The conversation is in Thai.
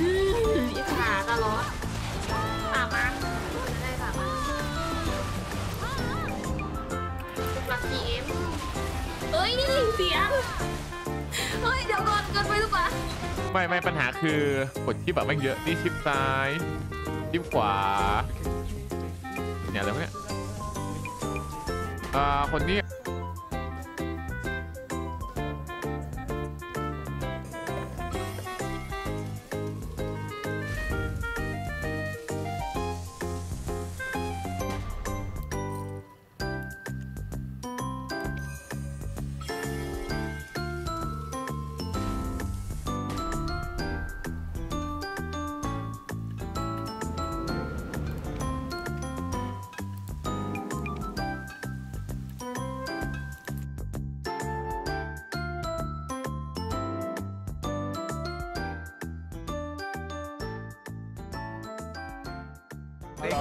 มอีขาตลอดตามมาไม่ได้ตามมารักจีเอ็มเฮ้ยเสียงเฮ้ย เดี๋ยวก่อนเกินไปหรือเปล่าไม่ไม่ปัญหาคือกดชิปแบบไม่เยอะ นี่ชิปซ้ายชิปขวา เนี่ยอะไรวะเนี่ยอ่าคนนี้ เด็ก